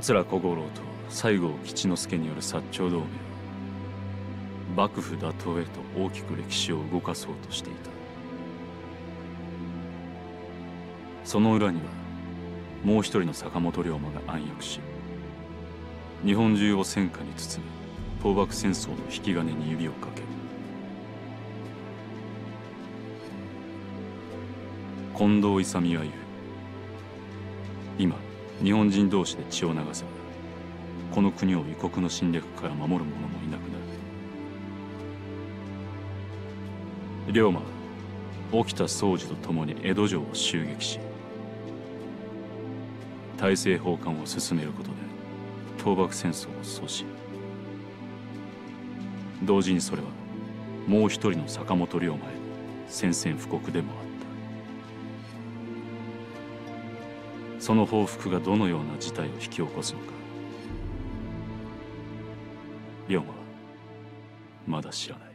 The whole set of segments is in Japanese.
桂小五郎と西郷吉之助による薩長同盟。は幕府打倒へと大きく歴史を動かそうとしていた。その裏にはもう一人の坂本龍馬が暗躍し日本中を戦火に包む倒幕戦争の引き金に指をかける。近藤勇。は言う今日本人同士で血を流せばこの国を異国の侵略から守る者もいなくなる。龍馬は沖田総司と共に江戸城を襲撃し大政奉還を進めることで倒幕戦争を阻止。同時にそれはもう一人の坂本龍馬への宣戦布告でもあった。その報復がどのような事態を引き起こすのか。龍馬はまだ知らない。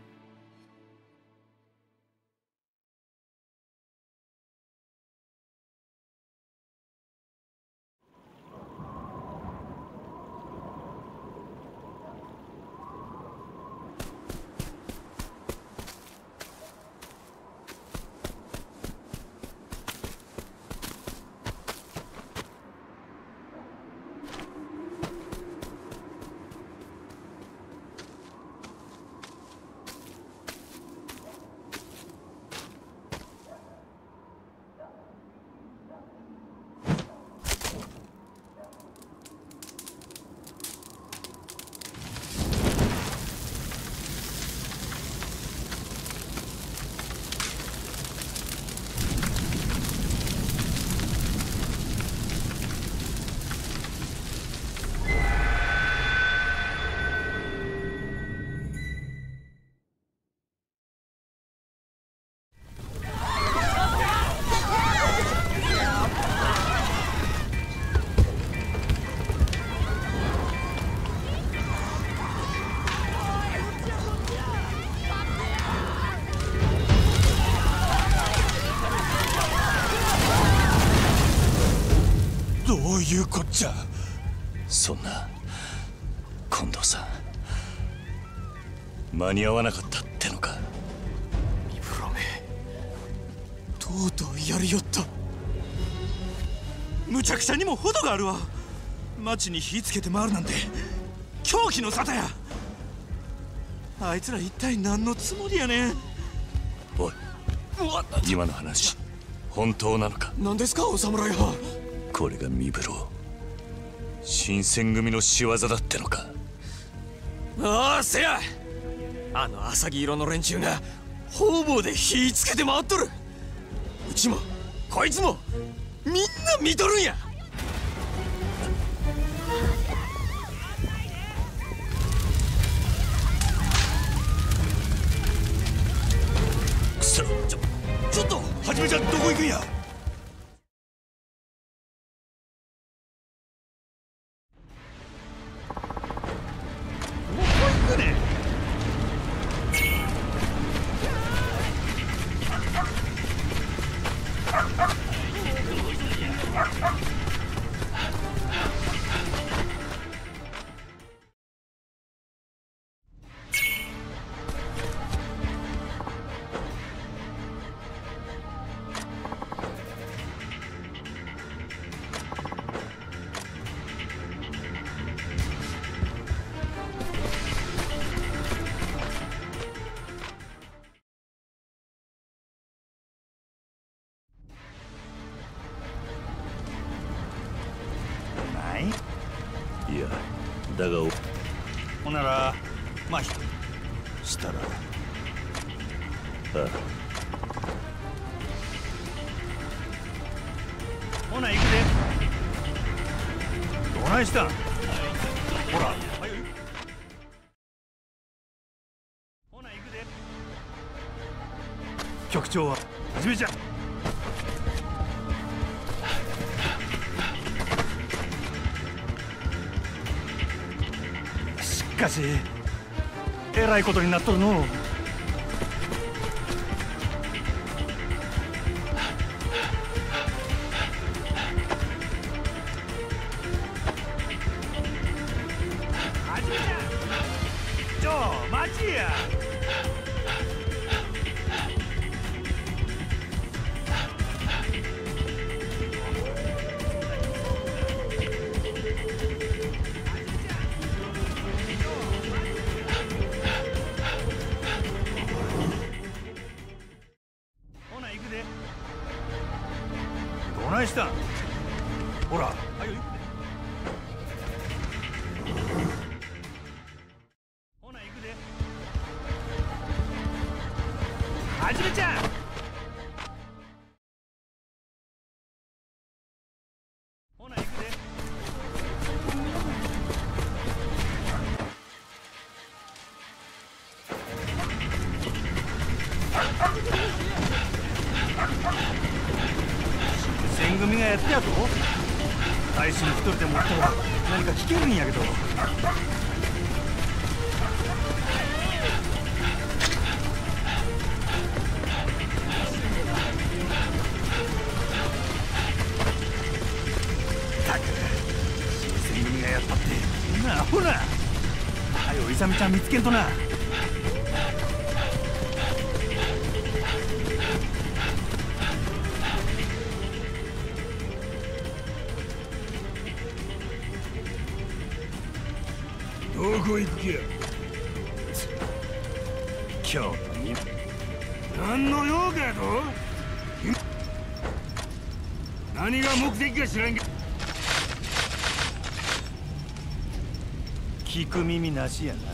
いうこっちゃ。そんな近藤さん。間に合わなかったってのか。三風呂めとうとうやりよった。むちゃくちゃにも程があるわ。町に火つけて回るなんて。狂気の沙汰や。あいつら一体何のつもりやねん。おい今の話本当なのか？何ですかお侍はこれが三風呂。新選組の仕業だってのか。ああせや。あの浅黄色の連中が方々で火つけて回っとる。うちもこいつもみんな見とるんや。くそ。ちょちょっとはじめちゃんどこ行くんや？ないことになっとるのう一人でもったら何か聞けるんやけど。たく新選組がやったってそんなアホなはよ勇ちゃん見つけんとな。现。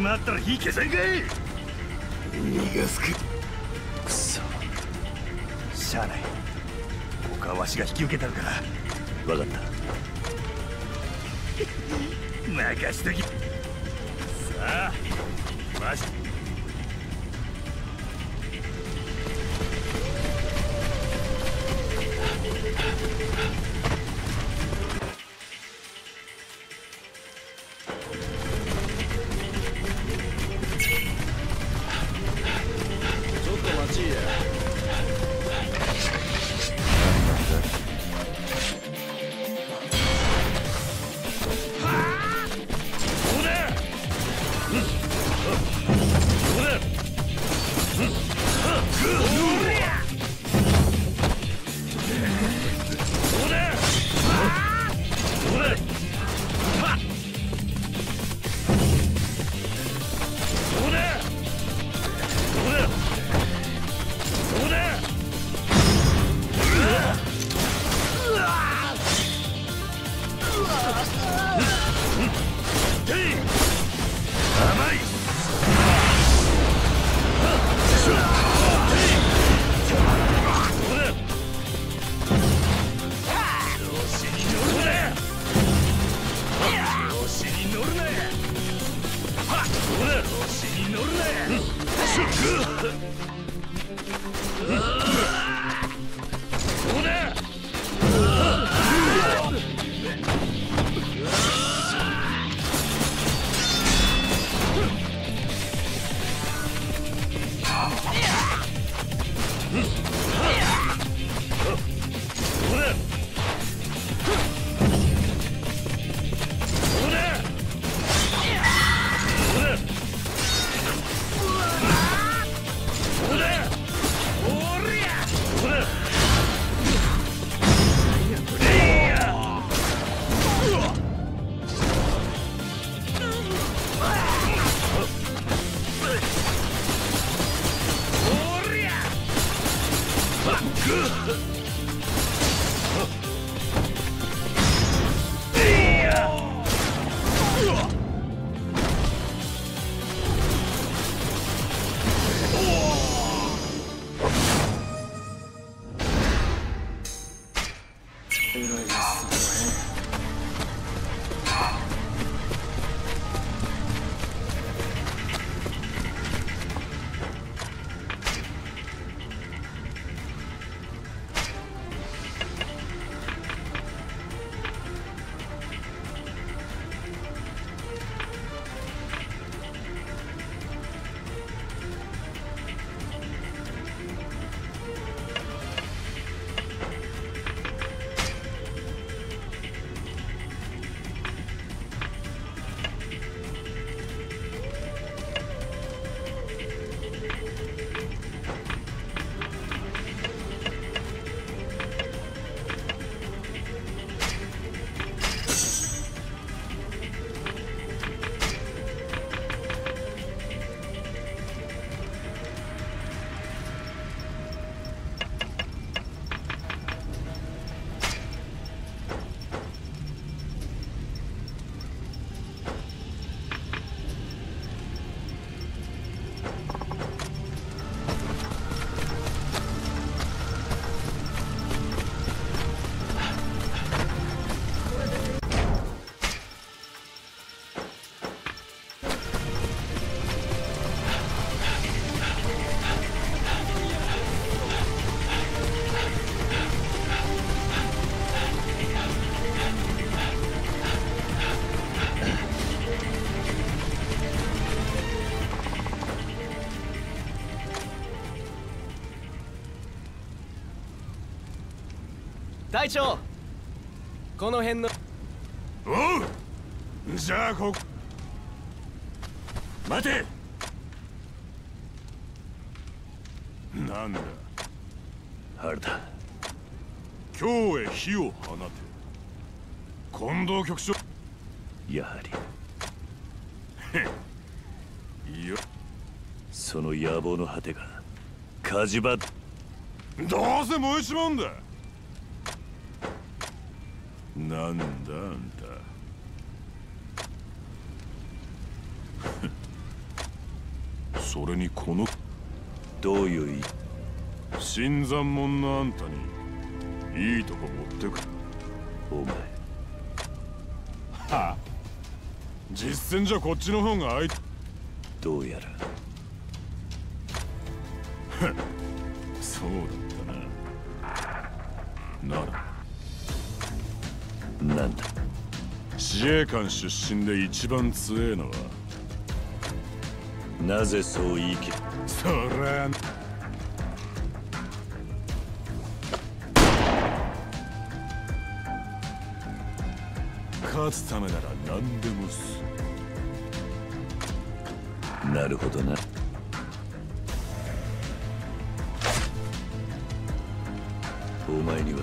暇あったら火消せんかい。逃がすか。くそ。しゃあない。他はわしが引き受けたるから。分かった。任しとき隊長。この辺の。おう。じゃあこ待て。なんだ。原田今日へ火を放て。近藤局長。やはいやその野望の果てが火事場。どうせ燃えちまうんだなんだあんた。それにこのどういう意新参者のあんたにいいとこ持ってく。お前。はあ。実戦じゃこっちの方が相手どうやら。そうだったな。ならなんだ？自衛官出身で一番強えのは？なぜそう言い切る？そりゃ勝つためなら何でもすなるほどな。お前には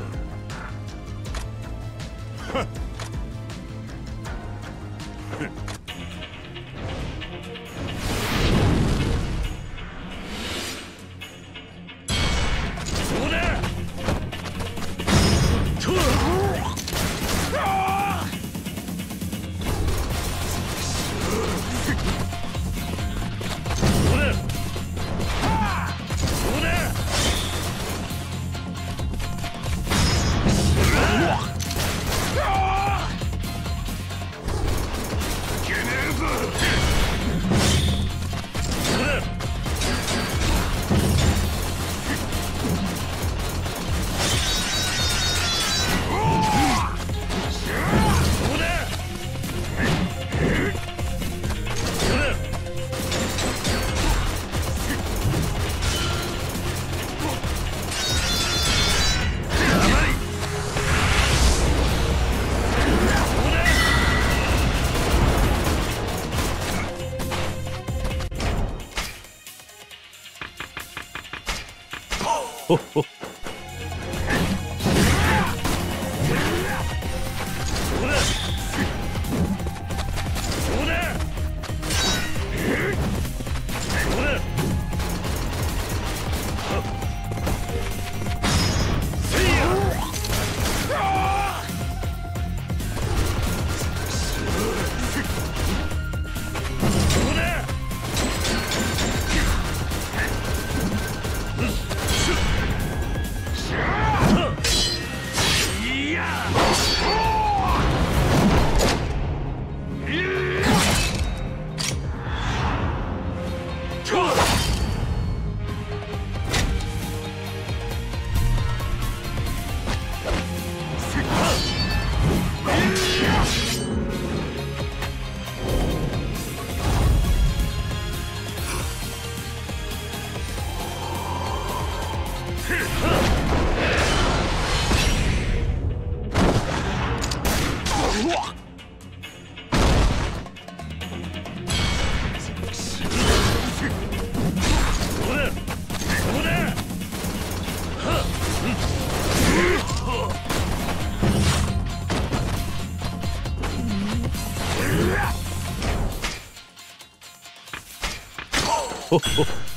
Ho, ho, ho.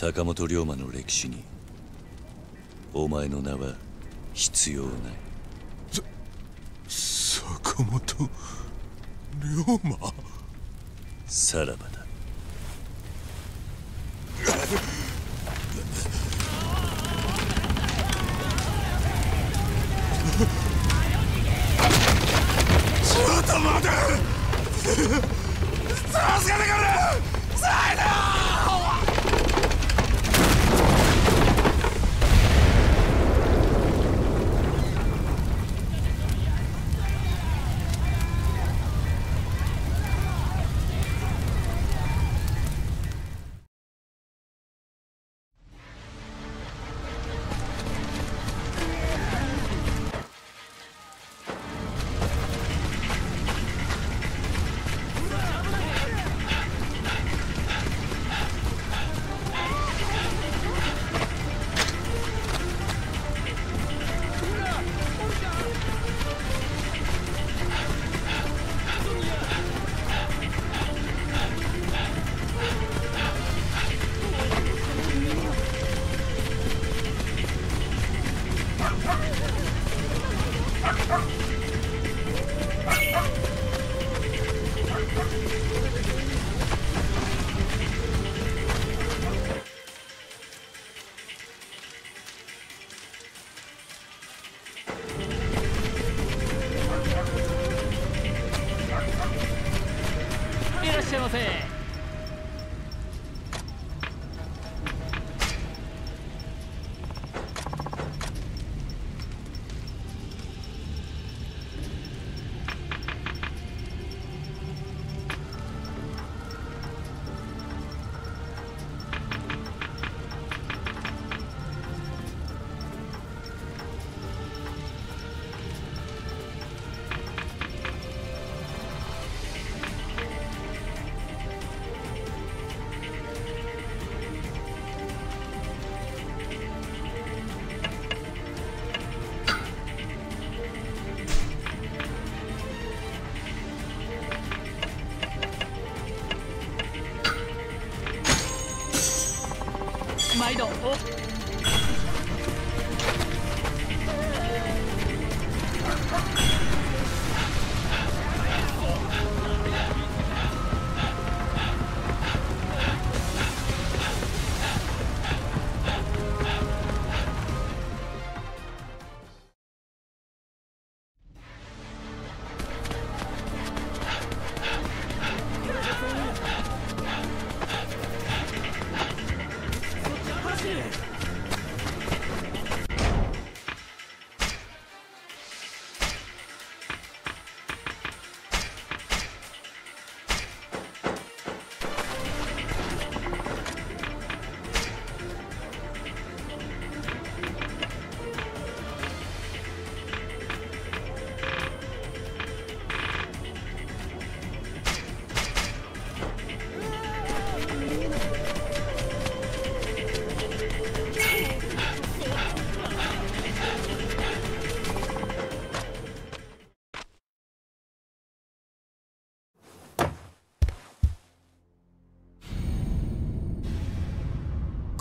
坂本龍馬の歴史にお前の名は必要ない。坂本龍馬？さらばだ。ちょっと待て！助けてくれ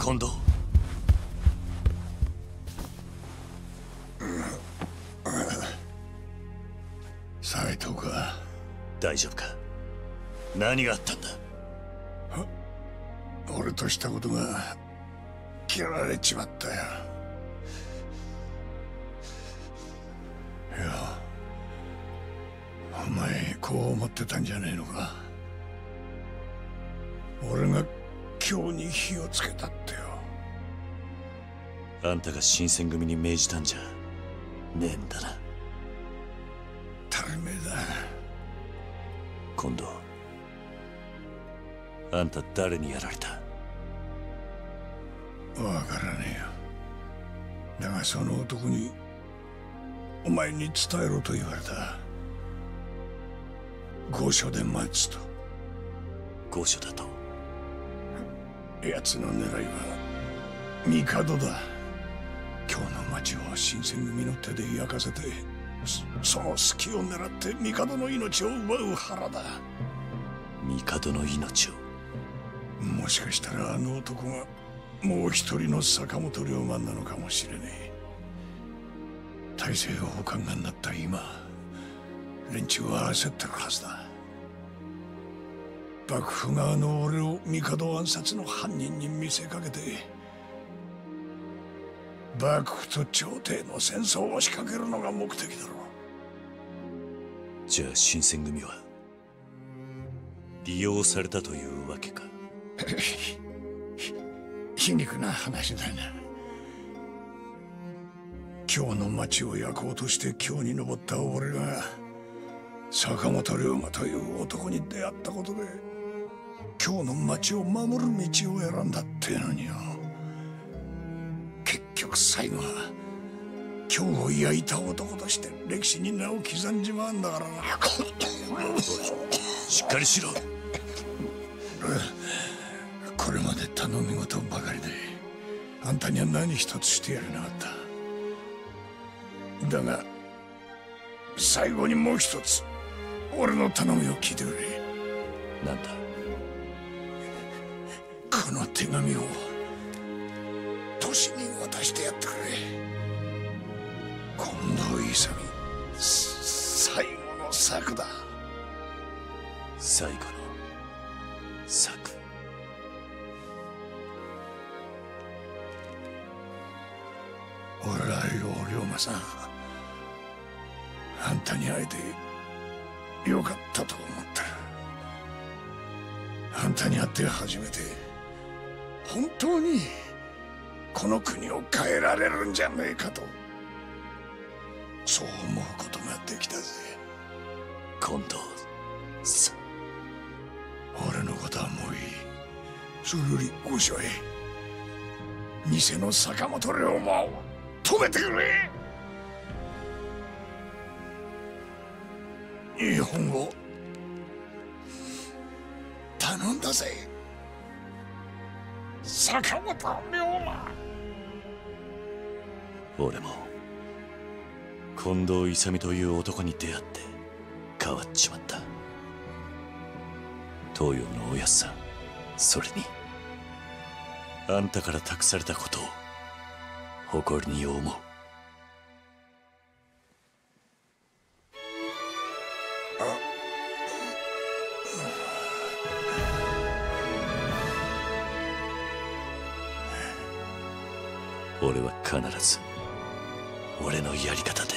近藤斎藤か。大丈夫か？何があったんだ？俺としたことが切られちまったよ。いやお前こう思ってたんじゃねえのか？俺が今日に火をつけたって。よあんたが新選組に命じたんじゃねえんだな。たるめだ。今度あんた誰にやられた？わからねえよ。だがその男にお前に伝えろと言われた。御所で待つと。御所だと？奴の狙いは帝だ今日の町を新選組の手で焼かせてそその隙を狙って帝の命を奪う腹だ。帝の命を？もしかしたらあの男がもう一人の坂本龍馬なのかもしれねえ。大政をお考えになった今連中は焦ってるはずだ。幕府側の俺を帝暗殺の犯人に見せかけて幕府と朝廷の戦争を仕掛けるのが目的だろう。じゃあ新選組は利用されたというわけか。皮肉な話だな。今日の町を焼こうとして今日に登った俺が坂本龍馬という男に出会ったことで今日の町を守る道を選んだってのによ。結局最後は今日を焼いた男として歴史に名を刻んじまうんだからな。しっかりしろ。これまで頼み事ばかりであんたには何一つしてやれなかった。だが最後にもう一つ俺の頼みを聞いてくれ。なんだ？この手紙を年に渡してやってくれ。近藤勇最後の策だ。最後の策。俺はよ龍馬さんあんたに会えてよかったと思ってる。あんたに会って初めて本当にこの国を変えられるんじゃねえかと。そう思うことができたぜ。今度さ俺のことはもういい。それより五所へ。偽の坂本龍馬を止めてくれ。日本を頼んだぜ。坂本龍馬俺も近藤勇という男に出会って変わっちまった。東洋のおやさんそれにあんたから託されたことを誇りに思う。俺は必ず俺のやり方で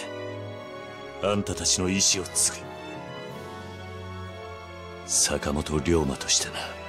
あんたたちの意志を継ぐ。坂本龍馬としてな。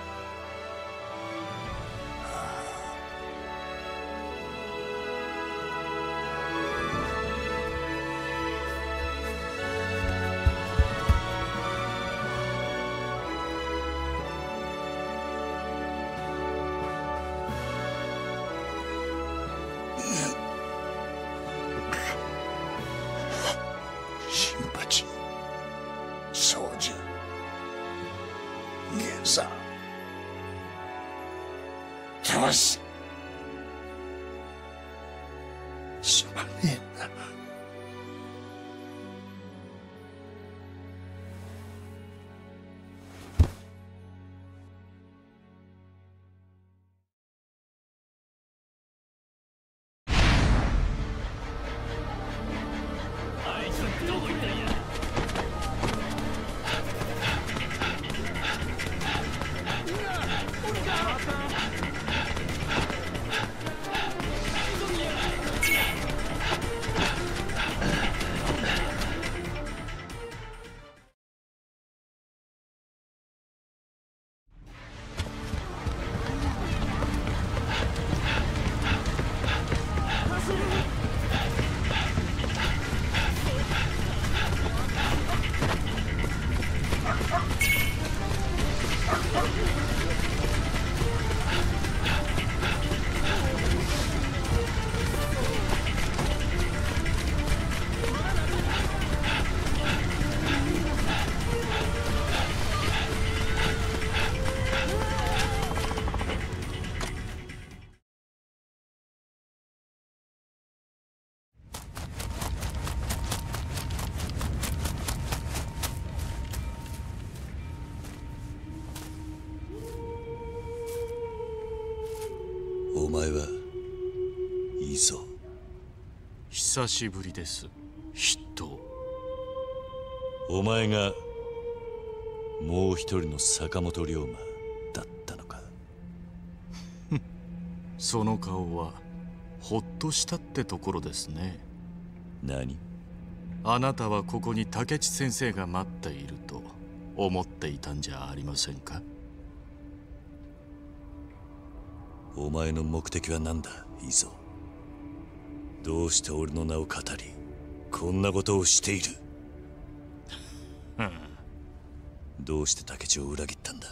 久しぶりです。筆頭。お前がもう一人の坂本龍馬だったのか。その顔はほっとしたってところですね。何？あなたはここに竹地先生が待っていると思っていたんじゃありませんか？お前の目的は何だいいぞどうして俺の名を語りこんなことをしている？どうして竹地を裏切ったんだ？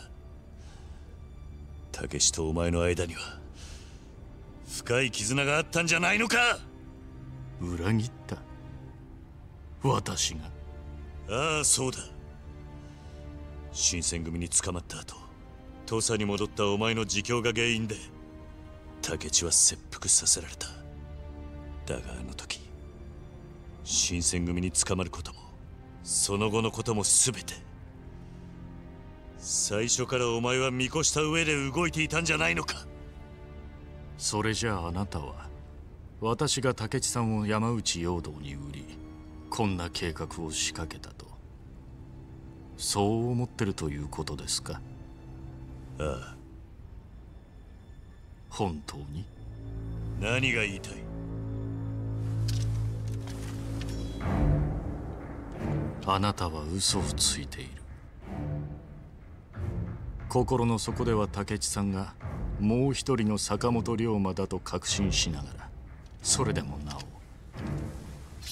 竹地とお前の間には深い絆があったんじゃないのか？裏切った。私が。ああそうだ。新選組に捕まった後土佐に戻ったお前の自供が原因で竹地は切腹させられただがあの時新選組に捕まることもその後のことも全て最初からお前は見越した上で動いていたんじゃないのか。それじゃああなたは私が竹地さんを山内陽道に売りこんな計画を仕掛けたとそう思ってるということですか？ああ。本当に？何が言いたい？あなたは嘘をついている。心の底では武智さんがもう一人の坂本龍馬だと確信しながらそれでもなお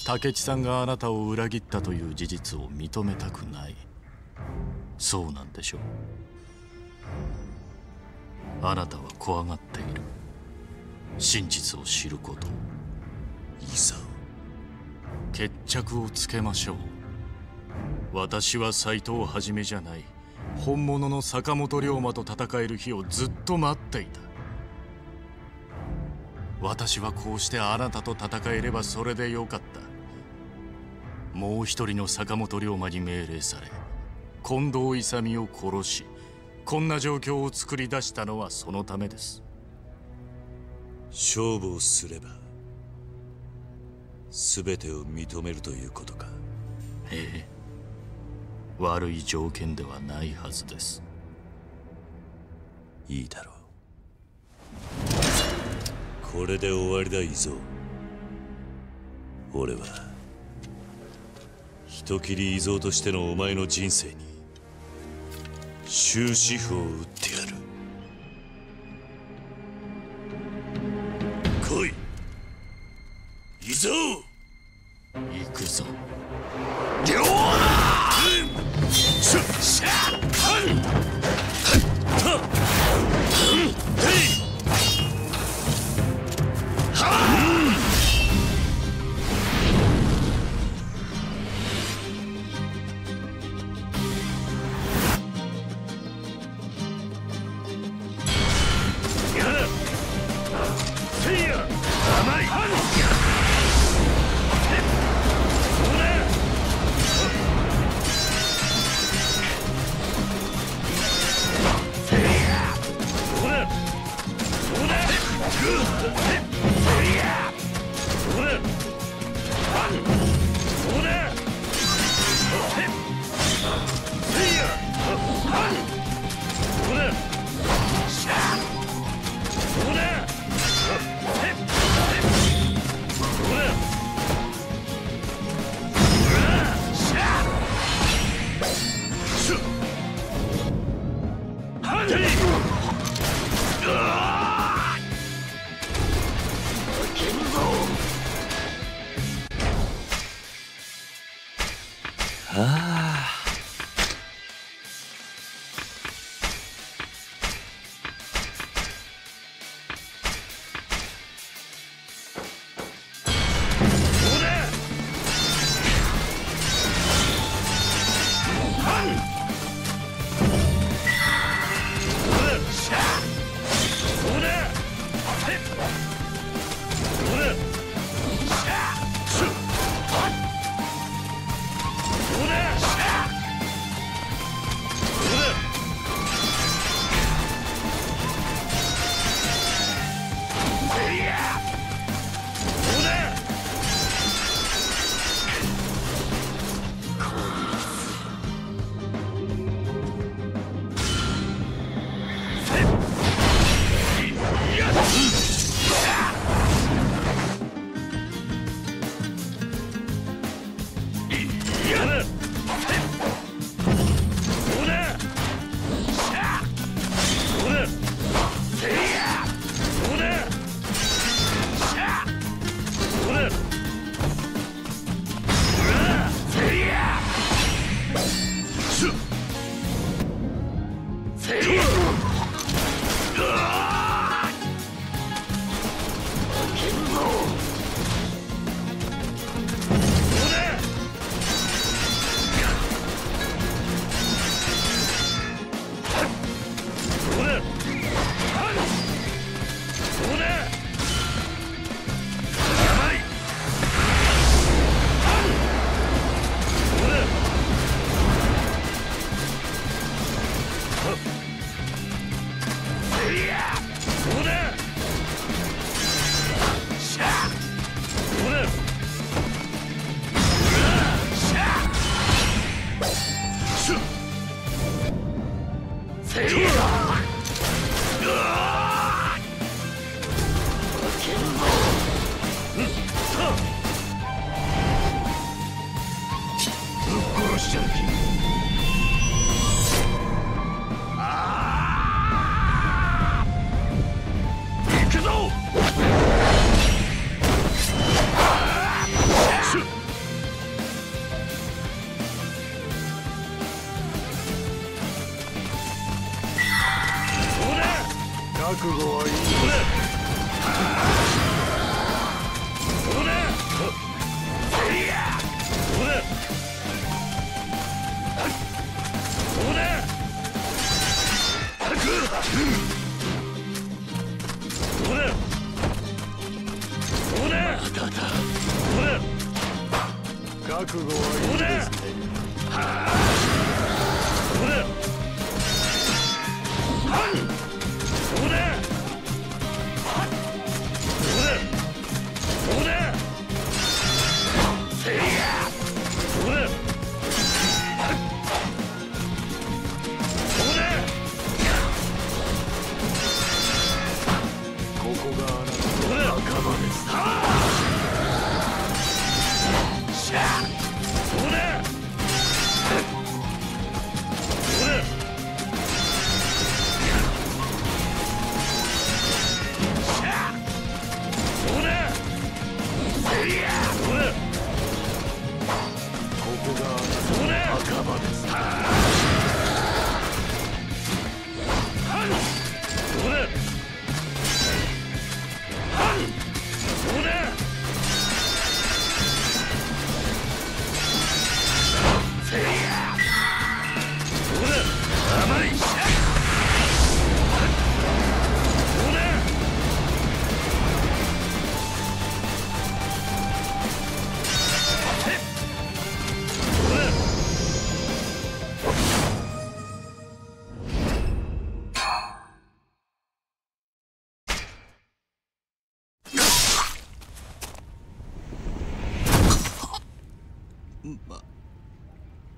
武智さんがあなたを裏切ったという事実を認めたくない。そうなんでしょう。あなたは怖がっている。真実を知ることいざ決着をつけましょう。私は斎藤はじめじゃない。本物の坂本龍馬と戦える日をずっと待っていた。私はこうしてあなたと戦えればそれでよかった。もう一人の坂本龍馬に命令され近藤勇を殺しこんな状況を作り出したのはそのためです。勝負をすれば全てを認めるということか。ええ悪い条件ではないはずです。いいだろう。これで終わりだ伊蔵俺は人斬り伊蔵としてのお前の人生に終止符を打ってやる。来い伊蔵行くぞ。殺し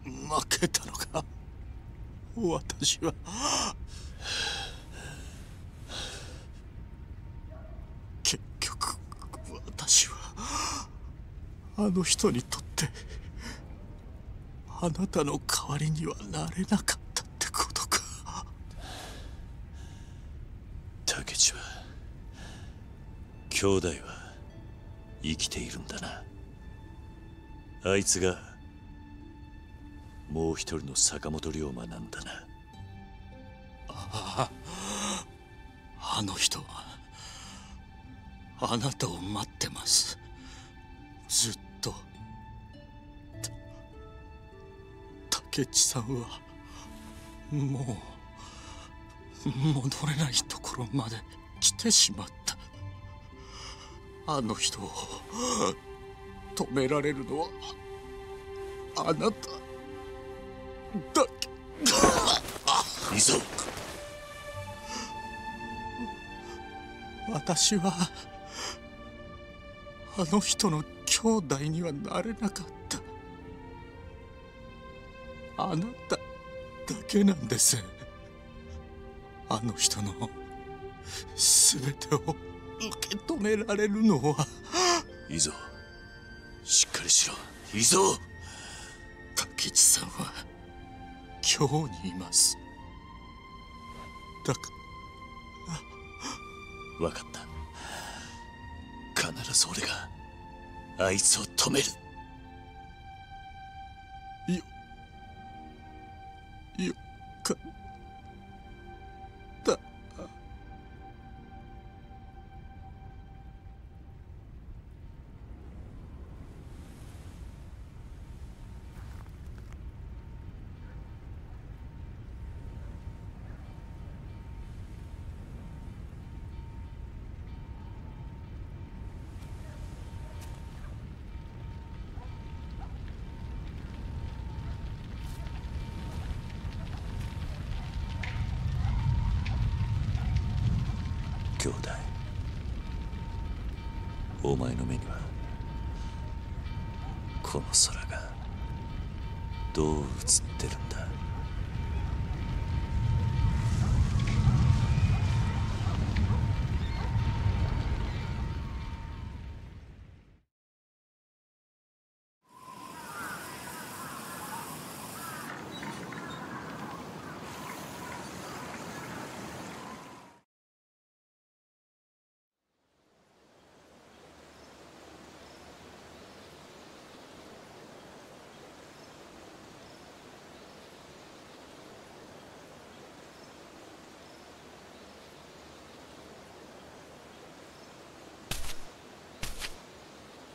負けたのか？私は。結局私はあの人にとってあなたの代わりにはなれなかったってことか。竹地は兄弟は生きているんだな。あいつがもう一人の坂本龍馬なんだな。ああの人はあなたを待ってます。ずっとた竹地さんはもう戻れないところまで来てしまった。あの人を止められるのはあなただけ。いいぞ私はあの人の兄弟にはなれなかった。あなただけなんです。あの人の全てを受け止められるのはいいぞしっかりしろ。いいぞ。竹地さんは今日にいます。だか分かった。必ず俺があいつを止める。お前の目にはこの空がどう映っ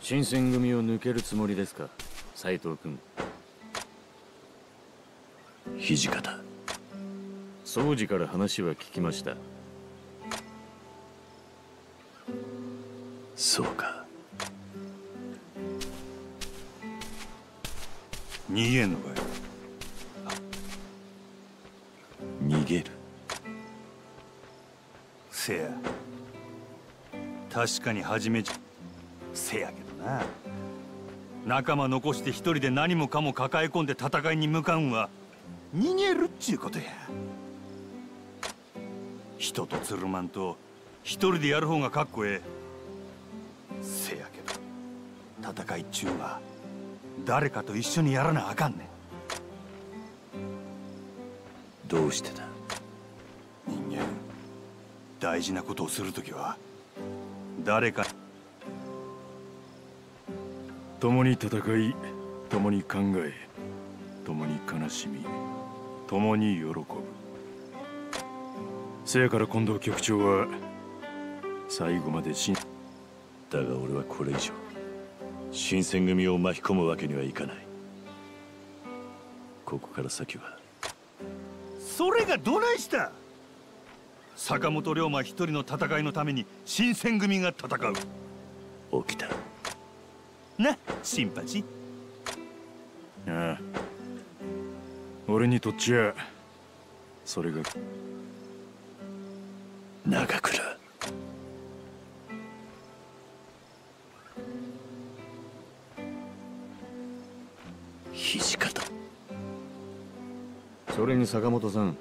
新選組を抜けるつもりですか？斎藤君。土方。総司から話は聞きました。そうか。逃げんのかよ。逃げる。せや。確かに初めちせやけどな。仲間残して一人で何もかも抱え込んで戦いに向かうんは逃げるっちゅうことや。人とつるまんと一人でやる方がかっこええ。せやけど戦いっちゅうは誰かと一緒にやらなあかんねん。どうしてだ？人間大事なことをするときは誰か共に戦い共に考え共に悲しみ共に喜ぶ。せやから近藤局長は最後まで信だが俺はこれ以上新選組を巻き込むわけにはいかない。ここから先は。それがどないした？坂本龍馬一人の戦いのために新選組が戦う。起きたな新八ああ。俺にとっちゃそれが。長倉土方それに坂本さん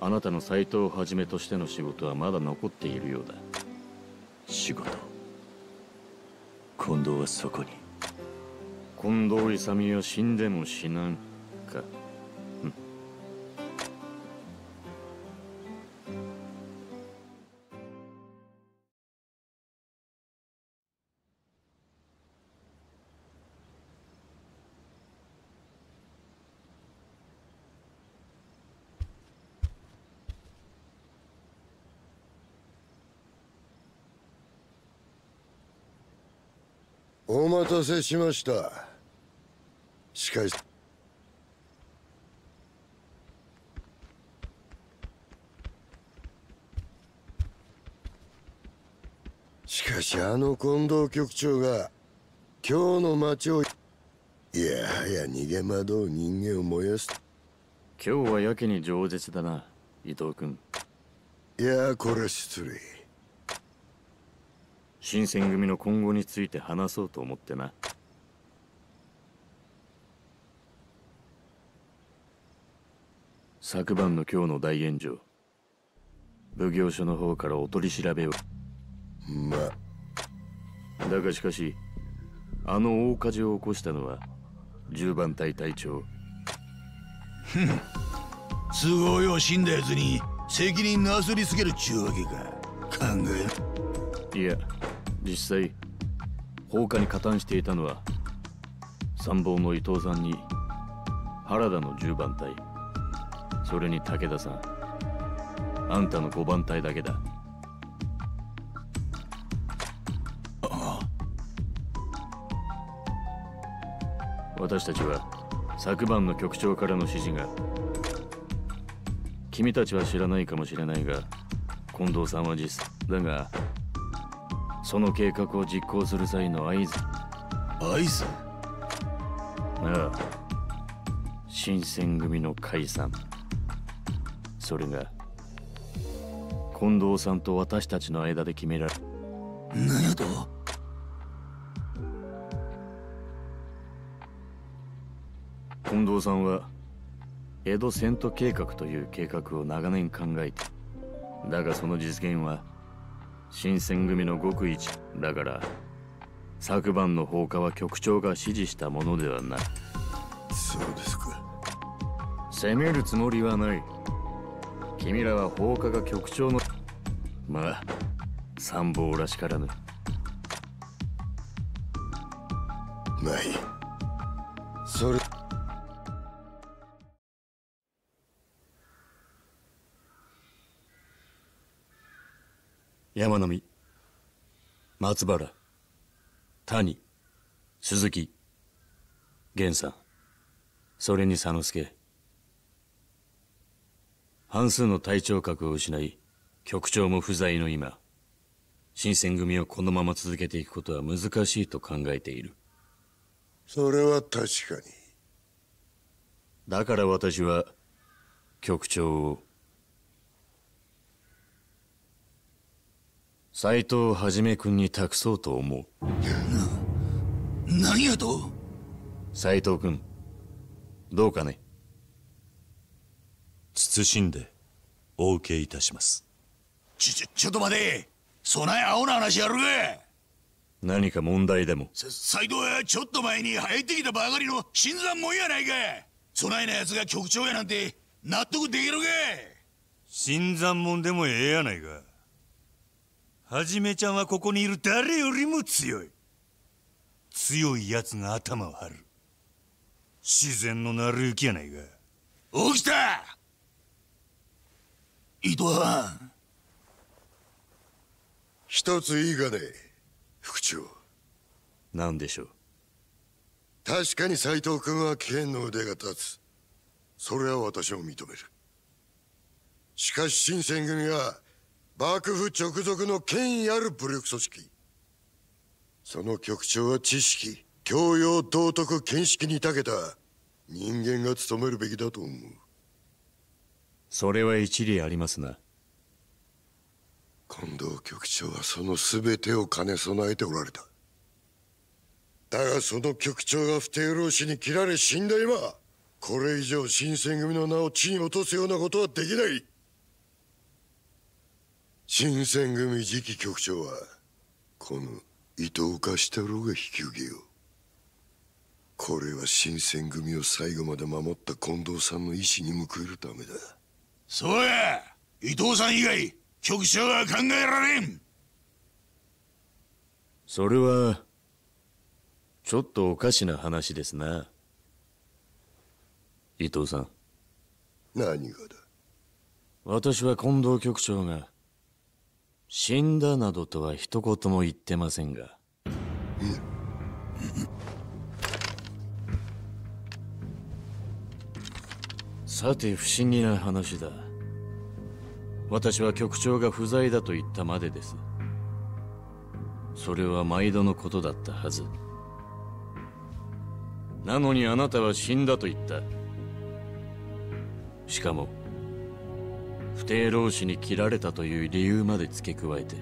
あなたの斎藤をはじめとしての仕事はまだ残っているようだ。仕事近藤はそこに。近藤勇は死んでも死なんお待たせしました。しかし。しかしあの近藤局長が今日の町を。いやはや逃げ惑う人間を燃やす。今日はやけに饒舌だな伊藤君。いやこれは失礼新選組の今後について話そうと思ってな。昨晩の今日の大炎上奉行所の方からお取り調べを。まだがしかしあの大火事を起こしたのは10番隊隊長。都合よ死んだやつに責任なすりつけるっちゅうわけか。考えいや実際放火に加担していたのは参謀の伊藤さんに原田の10番隊。それに武田さん。あんたの5番隊だけだ。私たちは昨晩の局長からの指示が君たちは知らないかもしれないが近藤さんは実だがその計画を実行する際の合図。アイスああ。新選組の解散。それが近藤さんと私たちの間で決められ何やと近藤さんは江戸遷都計画という計画を長年考えてだがその実現は新選組の極一だから昨晩の放火は局長が指示したものではない。そうですか。責めるつもりはない。君らは放火が局長のまあ参謀らしからぬ。まあいい。それ山並松原谷鈴木源さんそれに佐之助。半数の隊長格を失い局長も不在の今新選組をこのまま続けていくことは難しいと考えている。それは確かに。だから私は局長を斎藤はじめ君に託そうと思う。何やと？斎藤君どうかね？謹んでお受けいたします。ちょちょちょっと待て。そない青な話やるか。何か問題でも？さ斎藤はちょっと前に入ってきたばかりの新参者やないか。そないな奴が局長やなんて納得できるか。新参者でもええやないかはじめちゃんはここにいる誰よりも強い。強い奴が頭を張る。自然の成り行きやないか。起きた！伊藤は一ついいかね副長。何でしょう？確かに斎藤君は剣の腕が立つ。それは私も認める。しかし新選組は幕府直属の権威ある武力組織。その局長は知識教養道徳見識に長けた。人間が務めるべきだと思う。それは一理ありますな。近藤局長はその全てを兼ね備えておられた。だがその局長が不定老師に切られ死んだ今これ以上新選組の名を地に落とすようなことはできない新選組次期局長はこの伊藤貸太郎が引き受けよう。これは新選組を最後まで守った近藤さんの意志に報えるためだ。そうや。伊藤さん以外局長は考えられん。それはちょっとおかしな話ですな。伊藤さん。何がだ？私は近藤局長が死んだなどとは一言も言ってませんが。さて不思議な話だ。私は局長が不在だと言ったまでです。それは毎度のことだったはず。なのにあなたは死んだと言った。しかも不定老師に切られたという理由まで付け加えて。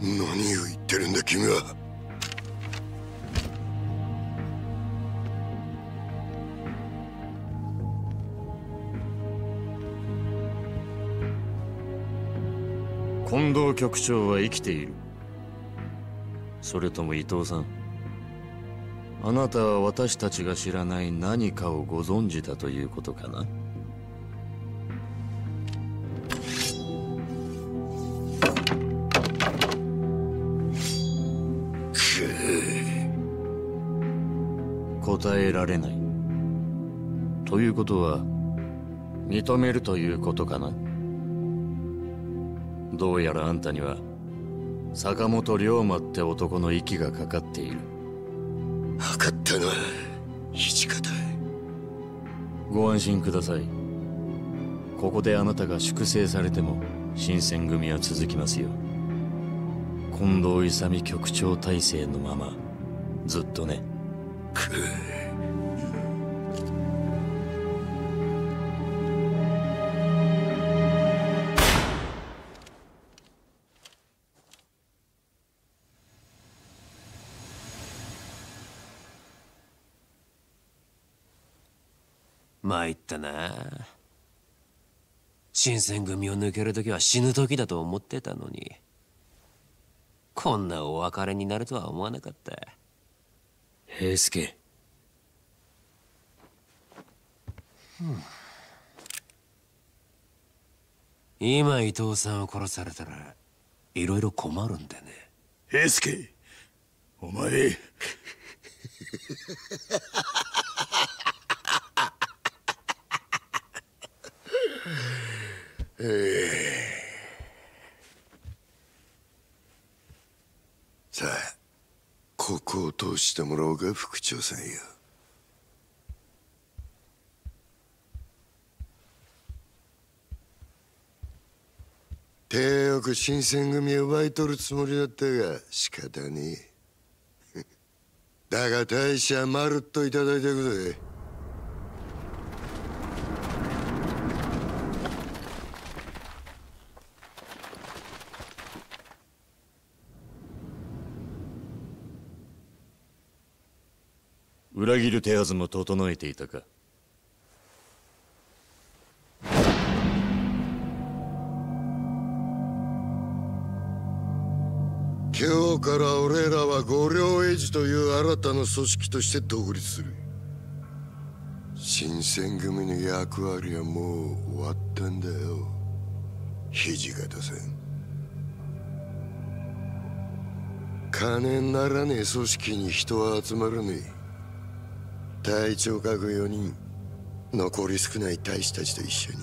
何を言ってるんだ君は。近藤局長は生きている。それとも伊藤さん。あなたは私たちが知らない何かをご存知だということかなられない。ということは認めるということかな？どうやらあんたには坂本龍馬って男の息がかかっている。分かったな土方。ご安心ください。ここであなたが粛清されても新選組は続きますよ。近藤勇局長体制のままずっとね参ったな。新選組を抜ける時は死ぬ時だと思ってたのに。こんなお別れになるとは思わなかった。平助。今伊藤さんを殺されたらいろいろ困るんでね。平助お前。さあしてもらおうか副長さんよ手よく新選組を奪い取るつもりだったが仕方ねえ。だが大使はまるっといただいてくぜ。裏切る手はずも整えていたか？から俺らは五両英治という新たな組織として独立する。新選組の役割はもう終わったんだよ。土方さん。金にならねえ組織に人は集まらねえ。隊長各4人。残り少ない大使たちと一緒に。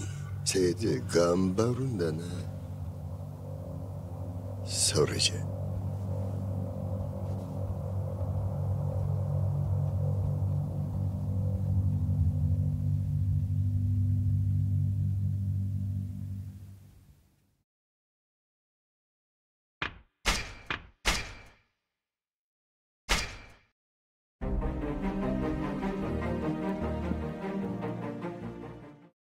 せいぜい頑張るんだな。それじゃ。